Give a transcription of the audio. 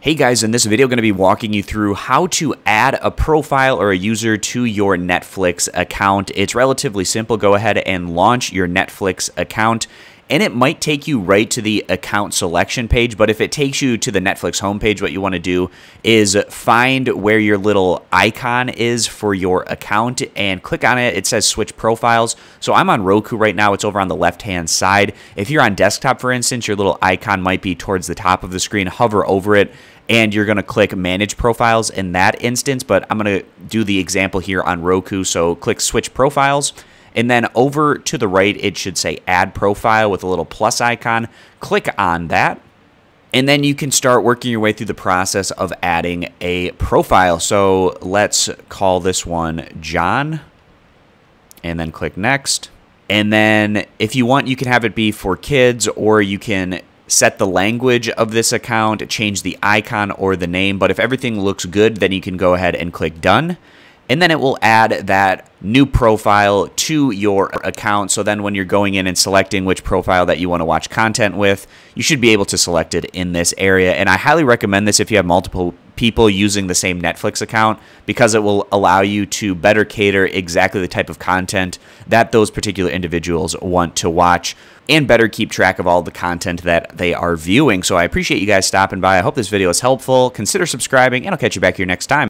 Hey guys, in this video, I'm going to be walking you through how to add a profile or a user to your Netflix account. It's relatively simple. Go ahead and launch your Netflix account and it might take you right to the account selection page. But if it takes you to the Netflix homepage, what you want to do is find where your little icon is for your account and click on it. It says switch profiles. So I'm on Roku right now. It's over on the left hand side. If you're on desktop, for instance, your little icon might be towards the top of the screen. Hover over it and you're going to click manage profiles in that instance. But I'm going to do the example here on Roku. So click switch profiles. And then over to the right, it should say add profile with a little plus icon. Click on that. And then you can start working your way through the process of adding a profile. So let's call this one John. And then click next. And then if you want, you can have it be for kids or you can set the language of this account, change the icon or the name. But if everything looks good, then you can go ahead and click done and then it will add that new profile to your account. So then when you're going in and selecting which profile that you want to watch content with, you should be able to select it in this area. And I highly recommend this if you have multiple people using the same Netflix account because it will allow you to better cater exactly the type of content that those particular individuals want to watch and better keep track of all the content that they are viewing. So I appreciate you guys stopping by. I hope this video is helpful. Consider subscribing and I'll catch you back here next time.